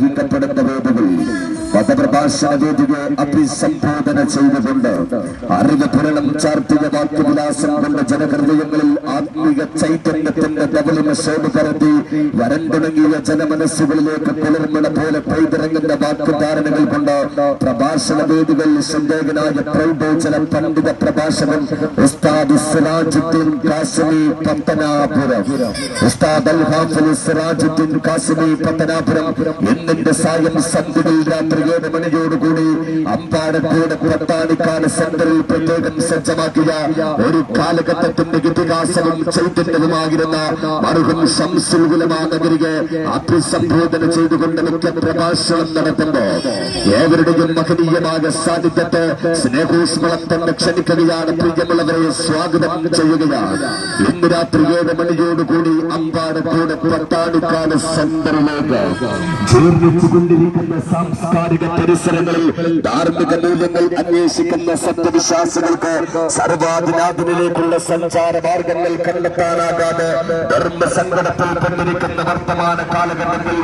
നിർവഹിക്കപ്പെടുന്ന മതപ്രഭാഷണ അഭിസംബോധന ചെയ്തുകൊണ്ട് അറിവ് പുരണം ചാർത്തിയ വാക്യവിലാസം കൊണ്ട് ജനഹൃദയങ്ങളിൽ ആത്മീയ ചൈതന്യത്തിന്റെ ധവലിമ ശോഭ പരത്തി വരണ്ടുണങ്ങിയ ജനമനസ്സുകളിലേക്ക് കുളിർമണ പോലെ പെയ്തിറങ്ങുന്ന വാക്കുധാരണകൾ കൊണ്ട് പ്രഭാഷണ വേദികളിൽ ശ്രദ്ധേയനായ പ്രൗഢോചന പണ്ഡിത പ്രഭാഷകൻ ഉസ്താദ് സിറാജുദ്ദീൻ കാസിമി പത്തനാപുരം. ഉസ്താദ് അൽ ഹാഫിൽ സിറാജുദ്ദീൻ കാസിമി പത്തനാപുരം. എന്നിന്റെ സായം സന്ധികൾ രാത്രി ഏഴ് മണിയോടുകൂടി അമ്പാടത്തോട് പുറത്താണിക്കാട് സെന്ററിൽ പ്രത്യേകം സജ്ജമാക്കിയ ഒരു കാലഘട്ടത്തിന്റെ ഇതിഹാസവും ചൈതന്യവുമായിരുന്ന മറുകും ശംസുലമാ നഗരികെ അഭിസംബോധന ചെയ്തുകൊണ്ട് മുഖ്യ പ്രഭാഷണം നടത്തുമ്പോ ഏവരുടെയും മഹനീയമായ സാന്നിധ്യത്തെ സ്നേഹോസ്മളം തന്നെ ക്ഷണിക്കുകയാണ് പ്രിയമുള്ളവരെ സ്വാഗതം ചെയ്യുകയാണ്. ഇന്ന് രാത്രി ഏഴ് മണിയോടുകൂടി അമ്പാടത്തോട് പുറത്താണിക്കാട് സെന്ററിലേക്ക്. ജീർണിച്ചുകൊണ്ടിരിക്കുന്ന സാംസ്കാരിക പരിസരങ്ങളിൽ ധാർമ്മിക മൂല്യങ്ങൾ അന്വേഷിക്കുന്ന സത്യവിശ്വാസികൾക്ക് സർവാധിനാഥനിലേക്കുള്ള സഞ്ചാര മാർഗങ്ങൾ കണ്ടെത്താനാകാതെ ധർമ്മസങ്കടത്തിൽ കൊണ്ടിരിക്കുന്ന വർത്തമാന കാലഘട്ടത്തിൽ